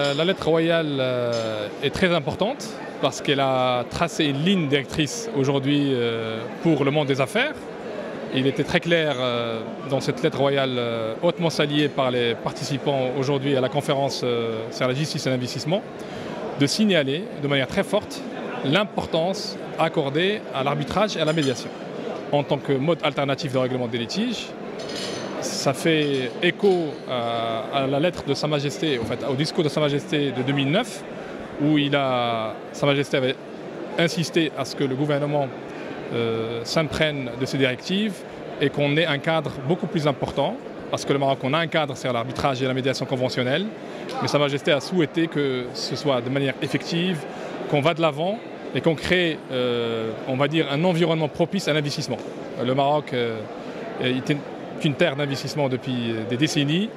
Euh, la lettre royale euh, est très importante parce qu'elle a tracé une ligne directrice aujourd'hui euh, pour le monde des affaires. Il était très clair dans cette lettre royale hautement saluée par les participants aujourd'hui à la conférence sur la justice et l'investissement de signaler de manière très forte l'importance accordée à l'arbitrage et à la médiation en tant que mode alternatif de règlement des litiges ça fait écho à, la lettre de Sa Majesté, en fait, au discours de Sa Majesté de 2009, où il a, Sa Majesté avait insisté à ce que le gouvernement euh, s'imprègne de ces directives et qu'on ait un cadre beaucoup plus important, parce que le Maroc, on a un cadre, c'est l'arbitrage et la médiation conventionnelle, mais Sa Majesté a souhaité que ce soit de manière effective, qu'on va de l'avant et qu'on crée, euh, on va dire, un environnement propice à l'investissement. Le Maroc euh, une terre d'investissement depuis des décennies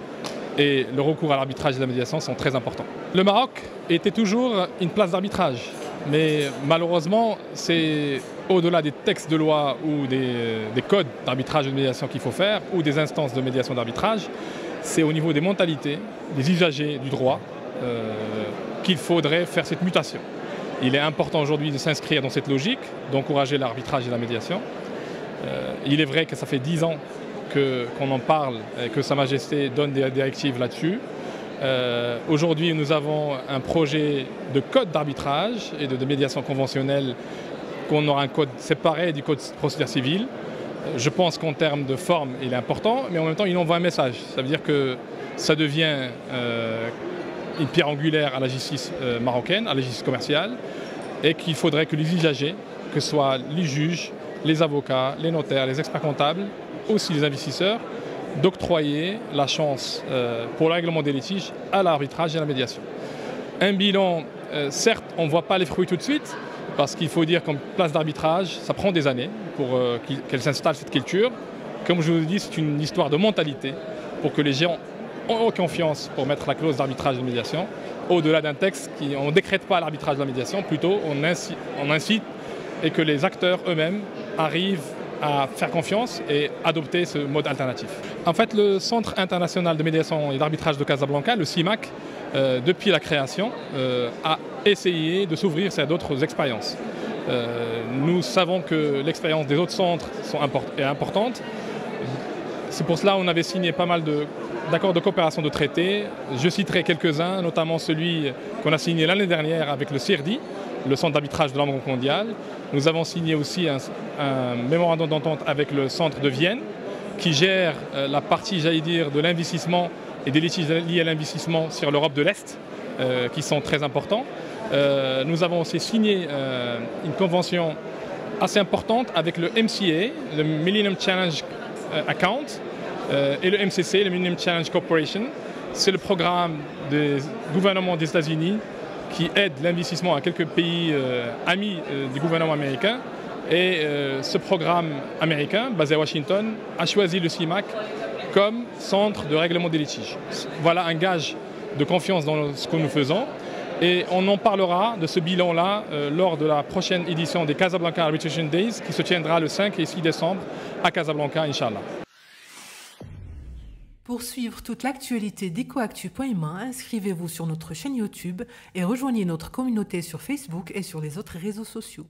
et le recours à l'arbitrage et la médiation sont très importants. Le Maroc était toujours une place d'arbitrage, mais malheureusement, c'est au-delà des textes de loi ou des, codes d'arbitrage et de médiation qu'il faut faire, ou des instances de médiation d'arbitrage, c'est au niveau des mentalités, des usagers du droit, euh, qu'il faudrait faire cette mutation. Il est important aujourd'hui de s'inscrire dans cette logique, d'encourager l'arbitrage et la médiation. Euh, il est vrai que ça fait dix ans qu'on en parle et que Sa Majesté donne des directives là-dessus. Euh, aujourd'hui, nous avons un projet de code d'arbitrage et de, médiation conventionnelle qu'on aura un code séparé du code de procédure civile. Euh, je pense qu'en termes de forme, il est important, mais en même temps, il envoie un message. Ça veut dire que ça devient euh, une pierre angulaire à la justice marocaine, à la justice commerciale, et qu'il faudrait que les usagers, que ce soit les juges, les avocats, les notaires, les experts comptables, aussi les investisseurs, d'octroyer la chance euh, pour le règlement des litiges à l'arbitrage et à la médiation. Un bilan, euh, certes, on ne voit pas les fruits tout de suite, parce qu'il faut dire qu'en place d'arbitrage, ça prend des années pour euh, qu'elle s'installe cette culture. Comme je vous dit, c'est une histoire de mentalité pour que les gens aient confiance pour mettre la clause d'arbitrage et de médiation, au-delà d'un texte qui on ne décrète pas l'arbitrage de la médiation, plutôt on incite et que les acteurs eux-mêmes arrivent à faire confiance et adopter ce mode alternatif. En fait, le Centre international de médiation et d'arbitrage de Casablanca, le CIMAC, euh, depuis la création, euh, a essayé de s'ouvrir à d'autres expériences. Euh, nous savons que l'expérience des autres centres est importante. C'est pour cela qu'on avait signé pas mal d'accords de, coopération de traités. Je citerai quelques-uns, notamment celui qu'on a signé l'année dernière avec le CIRDI, le Centre d'arbitrage de la Banque mondiale. Nous avons signé aussi un, mémorandum d'entente avec le Centre de Vienne qui gère euh, la partie, j'allais dire, de l'investissement et des litiges liés à l'investissement sur l'Europe de l'Est, euh, qui sont très importants. Euh, nous avons aussi signé une convention assez importante avec le MCA, le Millennium Challenge Account, et le MCC, le Millennium Challenge Corporation. C'est le programme des gouvernements des États-Unis qui aide l'investissement à quelques pays euh, amis euh, du gouvernement américain. Et euh, ce programme américain, basé à Washington, a choisi le CIMAC comme centre de règlement des litiges. Voilà un gage de confiance dans ce que nous faisons. Et on en parlera de ce bilan-là lors de la prochaine édition des Casablanca Arbitration Days qui se tiendra le 5 et 6 décembre à Casablanca, Inch'Allah. Pour suivre toute l'actualité d'EcoActu.ma, inscrivez-vous sur notre chaîne YouTube et rejoignez notre communauté sur Facebook et sur les autres réseaux sociaux.